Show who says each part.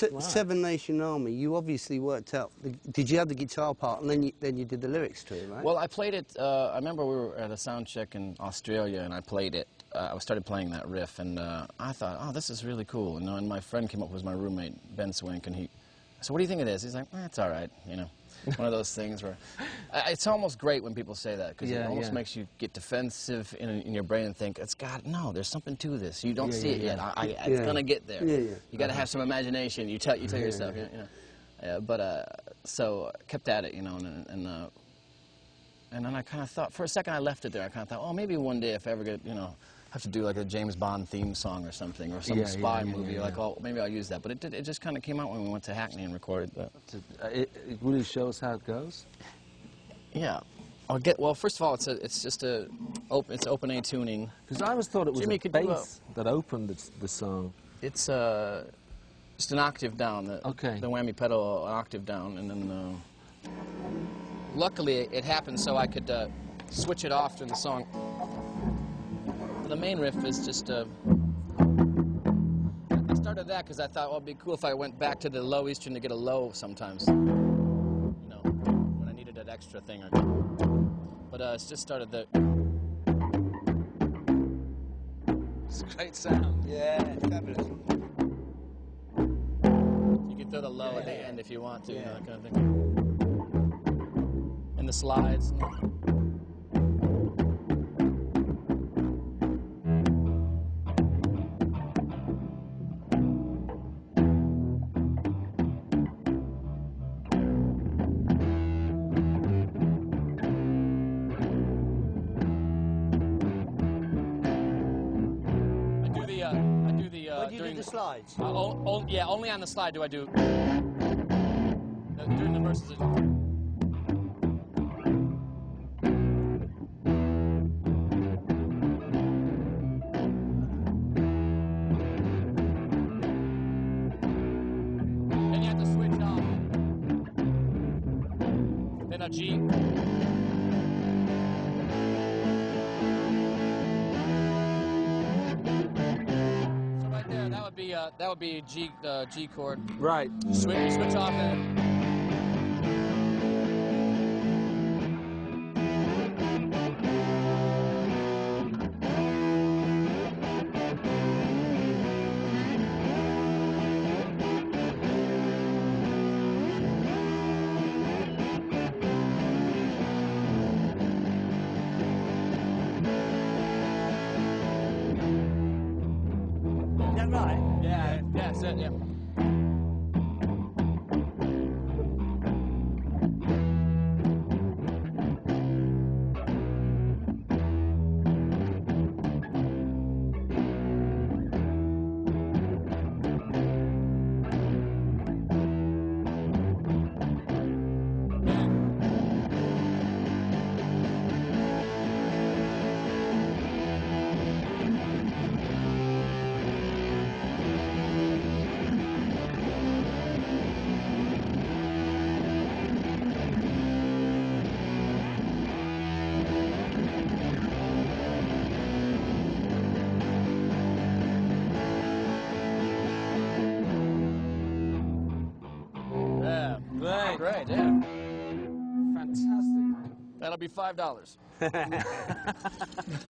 Speaker 1: Se- Seven Nation Army, you obviously worked out. The, did you have the guitar part, and then you then you did the lyrics to it, right?
Speaker 2: Well, I played it. Uh, I remember we were at a sound check in Australia, and I played it. Uh, I started playing that riff, and uh, I thought, oh, this is really cool. And, and my friend came up with my roommate Ben Swank, and he, said, what do you think it is? He's like, eh, it's all right, you know. One of those things where uh, it's almost great when people say that because
Speaker 3: Yeah,
Speaker 2: it almost
Speaker 3: yeah.
Speaker 2: makes you get defensive in, in your brain and think it's got no. There's something to this. You don't
Speaker 3: Yeah,
Speaker 2: see it yet. I, I, it's gonna get there. You got to have some imagination. You tell you tell yourself. You know. Yeah, but uh, so kept at it, you know, and, and uh, and then I kind of thought, for a second I left it there. I kind of thought, oh, maybe one day if I ever get, you know, have to do like a James Bond theme song or something, or some
Speaker 3: Yeah,
Speaker 2: spy
Speaker 3: yeah,
Speaker 2: movie,
Speaker 3: yeah,
Speaker 2: like, oh, maybe I'll use that. But it did, it just kind of came out when we went to Hackney and recorded that.
Speaker 3: Uh, It, it really shows how it goes.
Speaker 2: Yeah. I'll get, well, first of all, it's a, it's just a, open, it's open A tuning.
Speaker 3: Because I always thought it was
Speaker 2: Jimmy,
Speaker 3: a bass that opened the, the song.
Speaker 2: It's uh, just an octave down. The,
Speaker 3: Okay.
Speaker 2: The whammy pedal an octave down, and then uh, luckily it happened so I could uh, switch it off during the song. The main riff is just. Uh, I started that because I thought, well, it'd be cool if I went back to the low eastern to get a low sometimes. You know, when I needed that extra thing. Or, but uh, it's just started the.
Speaker 3: It's a great sound.
Speaker 1: yeah, fabulous.
Speaker 2: You can throw the low at the end if you want to, you know, that kind of thing. And the slides. I do the, uh, I do the, uh,
Speaker 1: When you did the slides.
Speaker 2: Uh, o- o- yeah, only on the slide do I do. Uh, during the verses. Then you have to switch off. Then a G. be uh, that would be G uh, G chord.
Speaker 3: Right.
Speaker 2: Switch, switch off and
Speaker 1: right?
Speaker 2: yeah, yeah, yeah. Yeah, Great. yeah.
Speaker 3: Fantastic.
Speaker 2: That'll be five dollars.